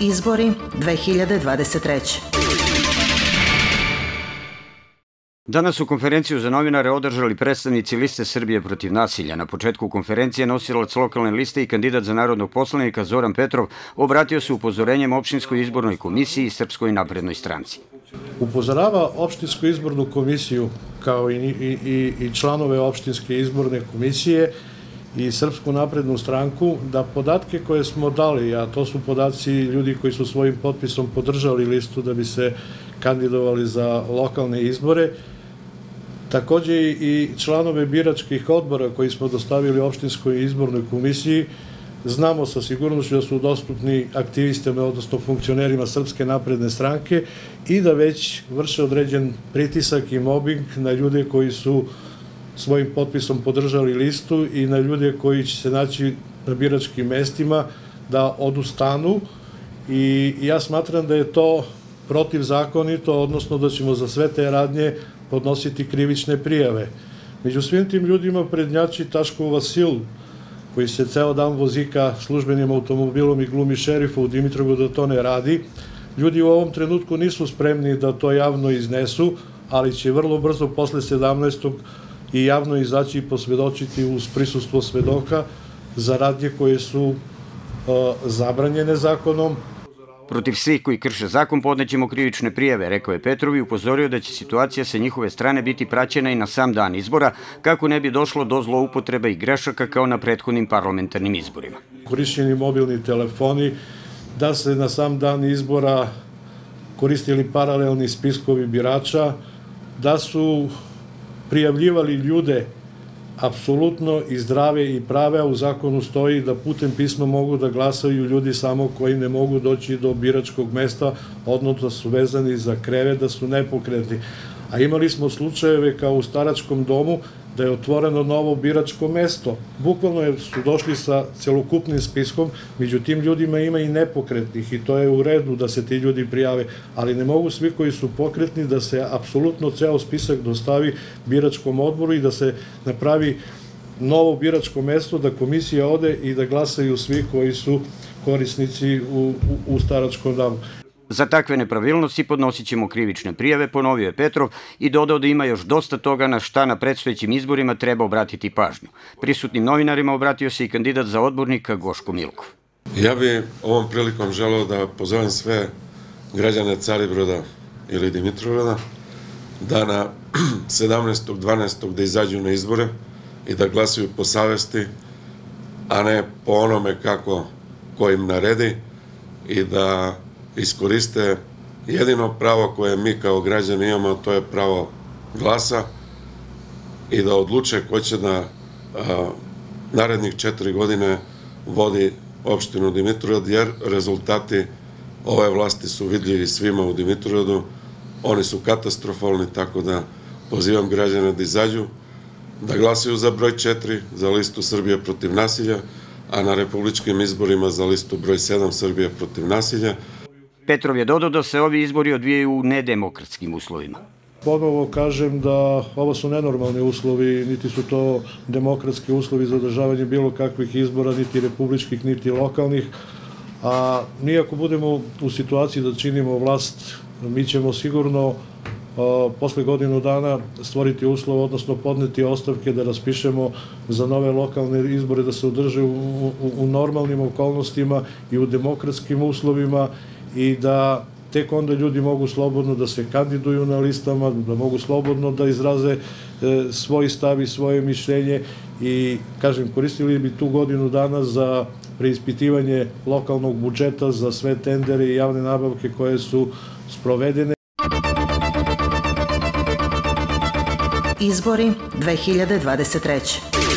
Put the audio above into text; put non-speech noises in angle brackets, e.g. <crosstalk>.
Izbori 2023. Danas su konferenciju za novinare održali predstavnici liste Srbije protiv nasilja. Na početku konferencije nosilac lokalne liste i kandidat za narodnog poslanika Zoran Petrov obratio se upozorenjem opštinskoj izbornoj komisiji i Srpskoj naprednoj stranci. Upozorava opštinsku izbornu komisiju kao i, i, i, i članove opštinske izborne komisije i Srpsku naprednu stranku da podatke koje smo dali, a to su podaci ljudi koji su svojim potpisom podržali listu da bi se kandidovali za lokalne izbore, Takođe i članove biračkih odbora koji smo dostavili opštinskoj izbornoj komisiji, znamo sa sigurnošću da su dostupni aktivistama, odnosno funkcionerima Srpske napredne stranke i da već vrše određen pritisak i mobbing na ljude koji su svojim potpisom podržali listu i na ljude koji će se naći na biračkim mestima da odustanu i ja smatram da je to protivzakonito, odnosno da ćemo za sve te radnje podnositi krivične prijave. Među svim tim ljudima prednjači Taško Vasil, koji se ceo dan vozika službenim automobilom i glumi šerifa u Dimitrovu da to ne radi. Ljudi u ovom trenutku nisu spremni da to javno iznesu, ali će vrlo brzo posle 17. i javno izaći i posvedočiti uz prisustvo svedoka za radnje koje su uh, zabranjene zakonom, Protiv svih koji krše zakon podnećemo krivične prijeve, rekao je Petrov i upozorio da će situacija sa njihove strane biti praćena i na sam dan izbora, kako ne bi došlo do zloupotreba i grešaka kao na prethodnim parlamentarnim izborima. Korišćeni mobilni telefoni, da se na sam dan izbora koristili paralelni spiskovi birača, da su prijavljivali ljude apsolutno i zdrave i prave, a u zakonu stoji da putem pisma mogu da glasaju ljudi samo koji ne mogu doći do biračkog mesta, odnosno da su vezani za kreve, da su nepokretni. A imali smo slučajeve kao u staračkom domu da je otvoreno novo biračko mesto. Bukvalno su došli sa celokupnim spiskom, među tim ljudima ima i nepokretnih i to je u redu da se ti ljudi prijave, ali ne mogu svi koji su pokretni da se apsolutno ceo spisak dostavi biračkom odboru i da se napravi novo biračko mesto, da komisija ode i da glasaju svi koji su korisnici u, u, u staračkom damu. Za takve nepravilnosti podnosit ćemo krivične prijave, ponovio je Petrov i dodao da ima još dosta toga na šta na predstojećim izborima treba obratiti pažnju. Prisutnim novinarima obratio se i kandidat za odbornika Goško Milkov. Ja bih ovom prilikom želeo da pozovem sve građane Caribroda ili Dimitrovroda da na <clears throat> 17. 12. da izađu na izbore i da glasaju po savesti, a ne po onome kako ko im naredi i da iskoriste. Jedino pravo koje mi kao građani imamo, to je pravo glasa i da odluče ko će da narednih četiri godine vodi opštinu Dimitrovgrad, jer rezultati ove vlasti su vidljivi svima u Dimitrovgradu, oni su katastrofalni, tako da pozivam građane da izađu, da glasaju za broj 4, za listu Srbije protiv nasilja, a na republičkim izborima za listu broj 7 Srbije protiv nasilja, Petrov je dodao da se ovi izbori odvijaju u nedemokratskim uslovima. Ponovo kažem da ovo su nenormalni uslovi, niti su to demokratski uslovi za održavanje bilo kakvih izbora, niti republičkih, niti lokalnih, a nijako budemo u situaciji da činimo vlast, mi ćemo sigurno posle godinu dana stvoriti uslov, odnosno podneti ostavke da raspišemo za nove lokalne izbore, da se održe u, u, u normalnim okolnostima i u demokratskim uslovima i da tek onda ljudi mogu slobodno da se kandiduju na listama, da mogu slobodno da izraze e, svoj stav i svoje mišljenje i, kažem, koristili bi tu godinu dana za preispitivanje lokalnog budžeta za sve tendere i javne nabavke koje su sprovedene. Izbori 2023.